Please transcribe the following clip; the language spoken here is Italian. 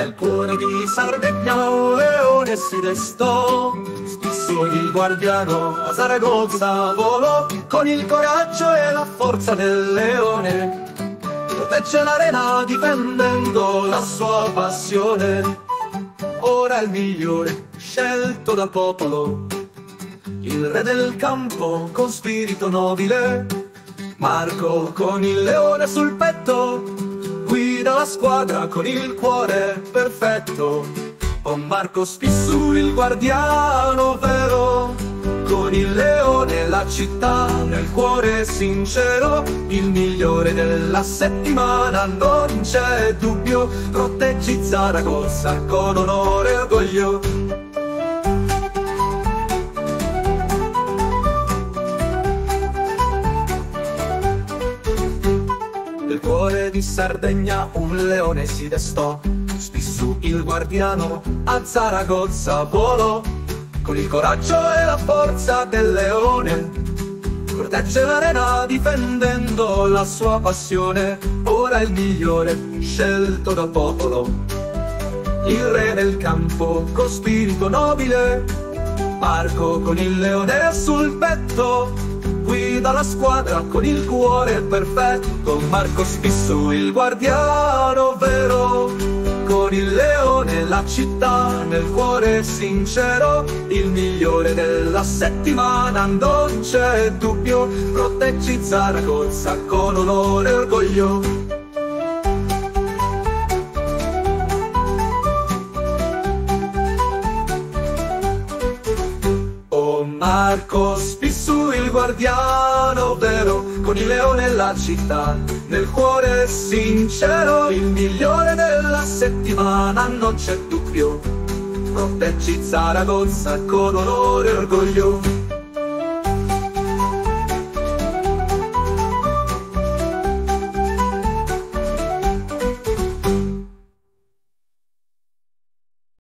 Nel cuore di Sardegna un leone si destò Spisso il guardiano a Zaragoza volò Con il coraggio e la forza del leone. Protegge l'arena difendendo la sua passione. Ora è il migliore scelto dal popolo. Il re del campo con spirito nobile. Marco con il leone sul petto guida la squadra con il cuore perfetto. O Marco Spissu il guardiano vero, con il leone la città nel cuore sincero, il migliore della settimana non c'è dubbio, proteggi Zaragoza con onore Nel cuore di Sardegna un leone si destò. Spissu il guardiano a Zaragoza volò. Con il coraggio e la forza del leone Protegge l'arena difendendo la sua passione. Ora il migliore scelto dal popolo. Il re del campo con spirito nobile Marco con il leone sul petto guida la squadra con il cuore perfetto. Marco Spisso il guardiano vero con il leone la città nel cuore sincero. Il migliore della settimana non c'è dubbio. Proteggi Zaragoza con onore e orgoglio Marco Spissu il guardiano vero Con il leone la città. Nel cuore sincero Il migliore della settimana. Non c'è dubbio Proteggi Zaragoza con onore e orgoglio